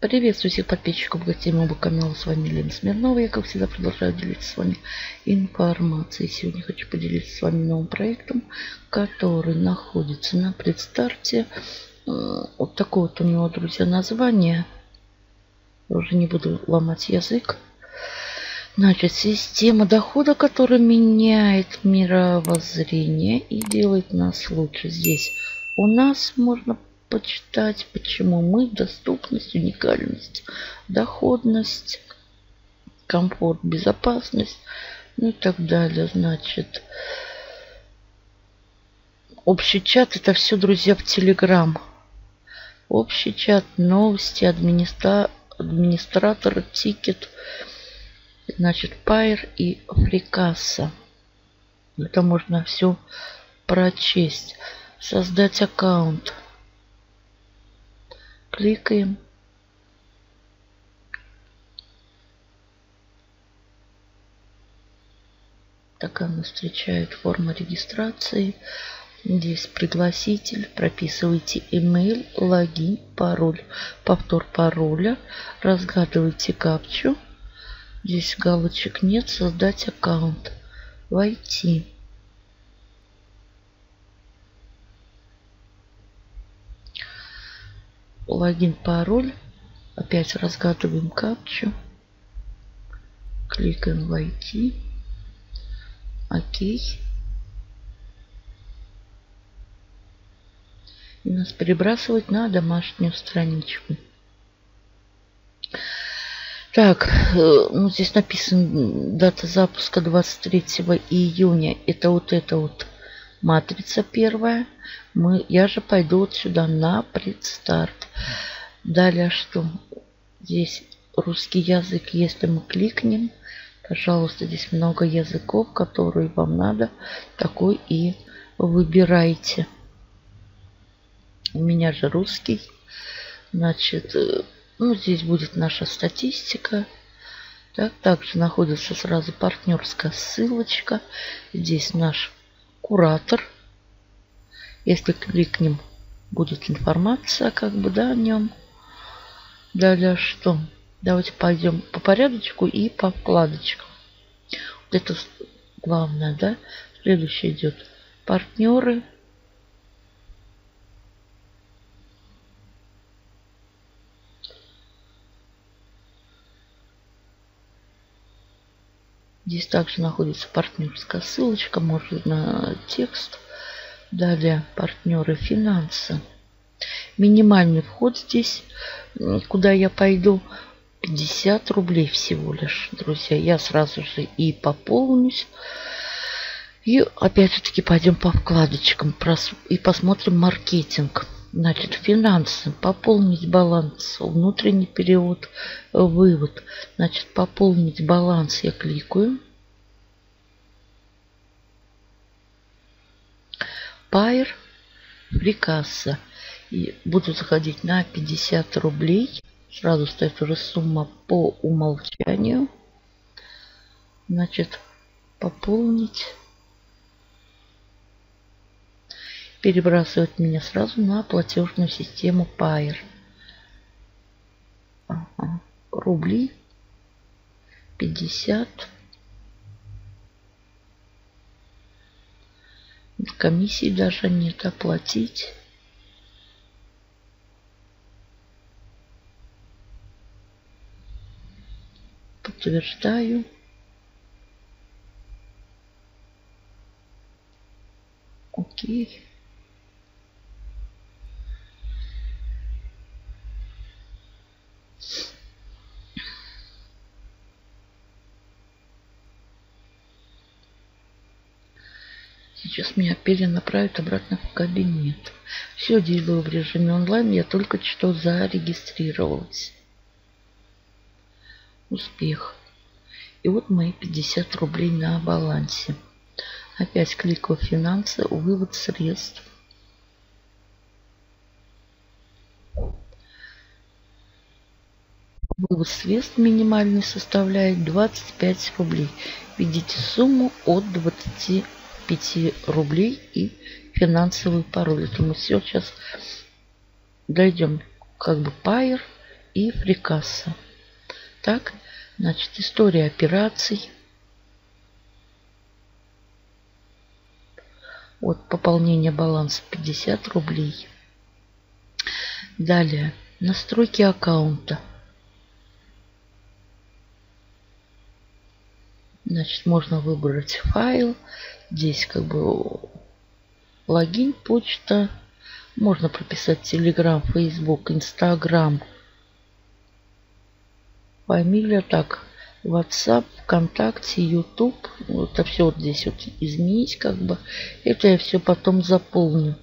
Приветствую всех подписчиков гостей моего канала. С вами Лена Смирнова. Я, как всегда, продолжаю делиться с вами информацией. Сегодня хочу поделиться с вами новым проектом, который находится на предстарте. Э, вот такое вот у него, друзья, название. Уже не буду ломать язык. Значит, система дохода, которая меняет мировоззрение и делает нас лучше. Здесь у нас можно почитать, почему мы, доступность, уникальность, доходность, комфорт, безопасность, ну и так далее. Значит, общий чат это все, друзья, в Телеграм. Общий чат, новости, администра... администратор, тикет, значит, Пайр и Фрикаса. Это можно все прочесть. Создать аккаунт. Кликаем. Такая нас встречает форма регистрации. Здесь пригласитель. Прописывайте email, логин, пароль. Повтор пароля. Разгадывайте капчу. Здесь галочек нет. Создать аккаунт. Войти. Логин, пароль. Опять разгадываем капчу. Кликаем «Войти». Окей. И нас перебрасывать на домашнюю страничку. Так, э, ну здесь написано дата запуска 23 июня. Это вот это вот матрица первая. Мы, я же пойду вот сюда на предстарт. Далее что? Здесь русский язык, если мы кликнем, пожалуйста, здесь много языков, которые вам надо, такой и выбирайте. У меня же русский. Значит, э, ну, здесь будет наша статистика. Так, также находится сразу партнерская ссылочка. Здесь наш куратор. Если кликнем, будет информация как бы да, о нем. Далее что? Давайте пойдем по порядочку и по вкладочкам. Вот это главное, да? Следующее идет партнеры. Здесь также находится партнерская ссылочка, может на текст. Далее партнеры финансы. Минимальный вход здесь, куда я пойду, 50 рублей всего лишь, друзья. Я сразу же и пополнюсь. И опять же таки пойдем по вкладочкам и посмотрим маркетинг. Значит, финансы, пополнить баланс, внутренний перевод, вывод. Значит, пополнить баланс я кликаю. Пайр, прикасса. И буду заходить на 50 рублей. Сразу стоит уже сумма по умолчанию. Значит, пополнить перебрасывает меня сразу на платежную систему Pair. Ага. Рубли 50. Комиссии даже нет оплатить. Подтверждаю. Окей. Сейчас меня перенаправят обратно в кабинет. Все делаю в режиме онлайн. Я только что зарегистрировалась. Успех. И вот мои 50 рублей на балансе. Опять кликаю финансы, вывод средств. Вывод средств минимальный составляет 25 рублей. Введите сумму от 20 5 рублей и финансовый пароль. Это мы все сейчас дойдем как бы Пайер и фрикасса. Так, значит, история операций. Вот пополнение баланса 50 рублей. Далее, настройки аккаунта. Значит, можно выбрать файл. Здесь как бы логин, почта. Можно прописать Telegram, Facebook, Instagram. Фамилия так. WhatsApp, ВКонтакте, YouTube. Это все вот здесь вот изменить как бы. Это я все потом заполню.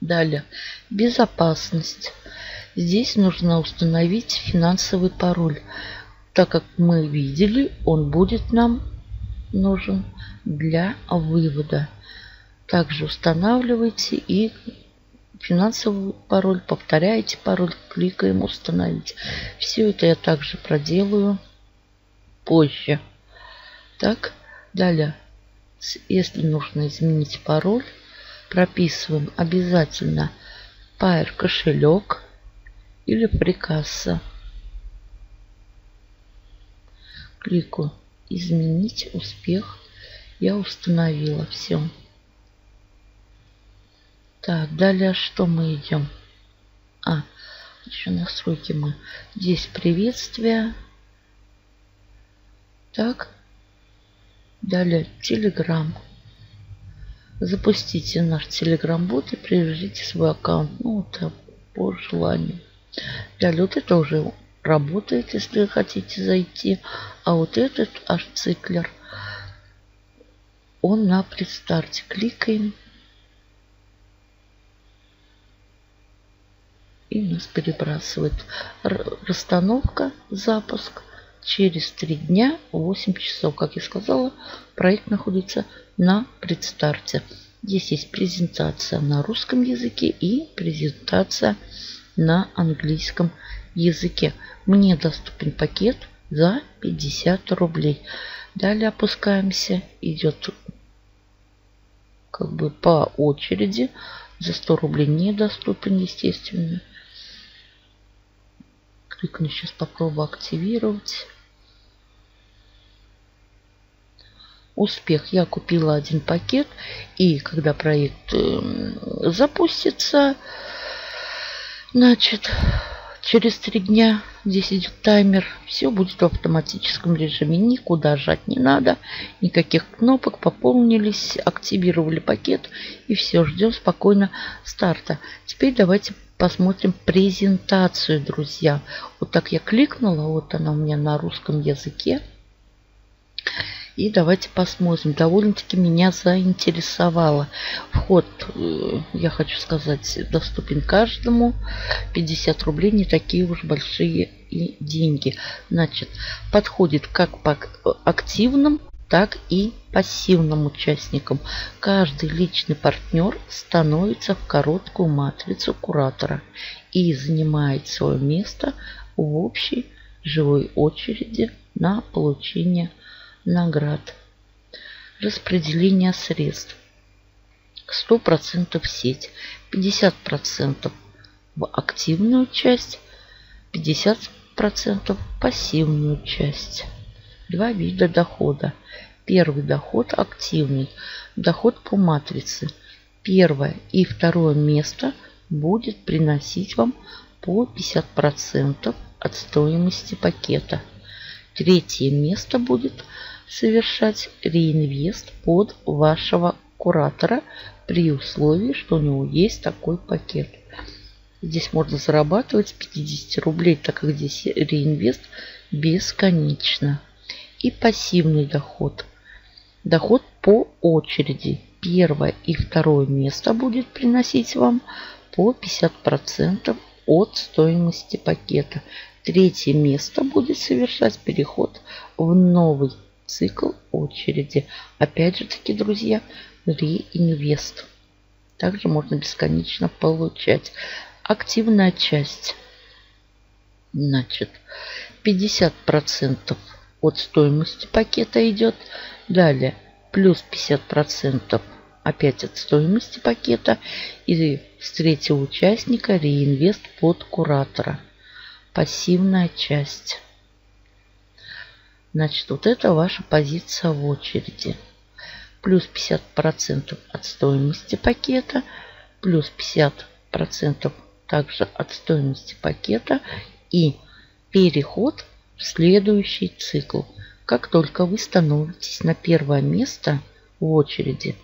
Далее. Безопасность. Здесь нужно установить финансовый пароль так как мы видели, он будет нам нужен для вывода. Также устанавливайте и финансовый пароль, повторяете пароль, кликаем установить. Все это я также проделаю позже. Так, далее, если нужно изменить пароль, прописываем обязательно Pair кошелек или прикасса. Клику изменить успех я установила все так далее что мы идем а еще настройки мы. Здесь приветствие так. Далее telegram. Запустите наш telegram бот и привяжите свой аккаунт. Ну это по желанию. Далее вот это уже работает, если хотите зайти. А вот этот аж циклер, он на предстарте. Кликаем. И нас перебрасывает. Расстановка, запуск. Через три дня, 8 часов. Как я сказала, проект находится на предстарте. Здесь есть презентация на русском языке и презентация на английском языке. Мне доступен пакет за 50 рублей. Далее опускаемся. Идет как бы по очереди. За 100 рублей недоступен, естественно. Кликну сейчас попробую активировать. Успех. Я купила один пакет. И когда проект эм, запустится, значит, Через три дня здесь идет таймер. Все будет в автоматическом режиме. Никуда жать не надо. Никаких кнопок. Пополнились, активировали пакет. И все, ждем спокойно старта. Теперь давайте посмотрим презентацию, друзья. Вот так я кликнула. Вот она у меня на русском языке. И давайте посмотрим. Довольно-таки меня заинтересовало. Вход, э, я хочу сказать, доступен каждому. 50 рублей не такие уж большие и деньги. Значит, подходит как по активным, так и пассивным участникам. Каждый личный партнер становится в короткую матрицу куратора и занимает свое место в общей живой очереди на получение наград. Распределение средств. 100% в сеть, 50% в активную часть, 50% в пассивную часть. Два вида дохода. Первый доход активный, доход по матрице. Первое и второе место будет приносить вам по 50% от стоимости пакета. Третье место будет совершать реинвест под вашего куратора при условии, что у него есть такой пакет. Здесь можно зарабатывать 50 рублей, так как здесь реинвест бесконечно. И пассивный доход. Доход по очереди. Первое и второе место будет приносить вам по 50% от стоимости пакета. Третье место будет совершать переход в новый цикл очереди. Опять же таки, друзья, реинвест. Также можно бесконечно получать. Активная часть. Значит, 50% от стоимости пакета идет. Далее, плюс 50% опять от стоимости пакета. И с третьего участника реинвест под куратора. пассивная часть. Значит, вот это ваша позиция в очереди. Плюс 50% от стоимости пакета, плюс 50% также от стоимости пакета и переход в следующий цикл. Как только вы становитесь на первое место в очереди,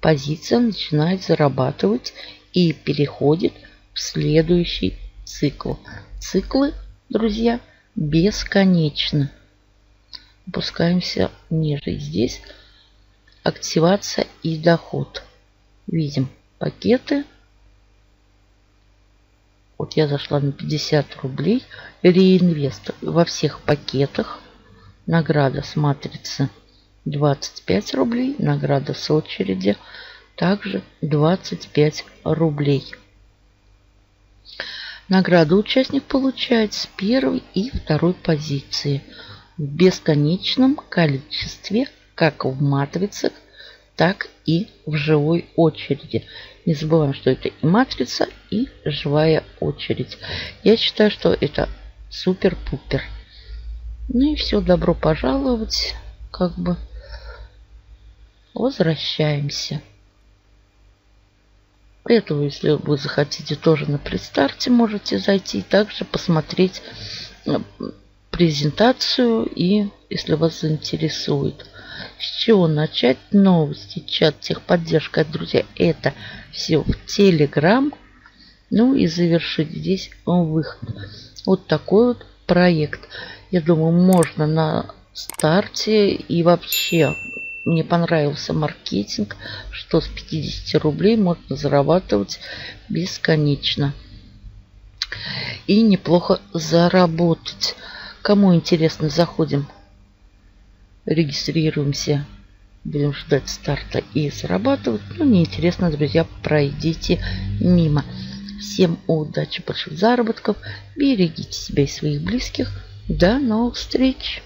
позиция начинает зарабатывать и переходит в следующий цикл. Циклы, друзья, бесконечны. Опускаемся ниже. Здесь активация и доход. Видим пакеты. Вот я зашла на 50 рублей. Реинвест во всех пакетах. Награда с матрицы 25 рублей. Награда с очереди также 25 рублей. Награду участник получает с первой и второй позиции в бесконечном количестве как в матрицах, так и в живой очереди. Не забываем, что это и матрица, и живая очередь. Я считаю, что это супер-пупер. Ну и все, добро пожаловать. Как бы возвращаемся. Этого, если вы захотите тоже на предстарте, можете зайти и также посмотреть э, презентацию и если вас заинтересует. С чего начать? Новости, чат, техподдержка, друзья. Это все в Телеграм. Ну и завершить здесь выход. Вот такой вот проект. Я думаю, можно на старте и вообще мне понравился маркетинг, что с 50 рублей можно зарабатывать бесконечно. И неплохо заработать. Кому интересно, заходим, регистрируемся, будем ждать старта и зарабатывать. Ну, неинтересно, друзья, пройдите мимо. Всем удачи, больших заработков. Берегите себя и своих близких. До новых встреч!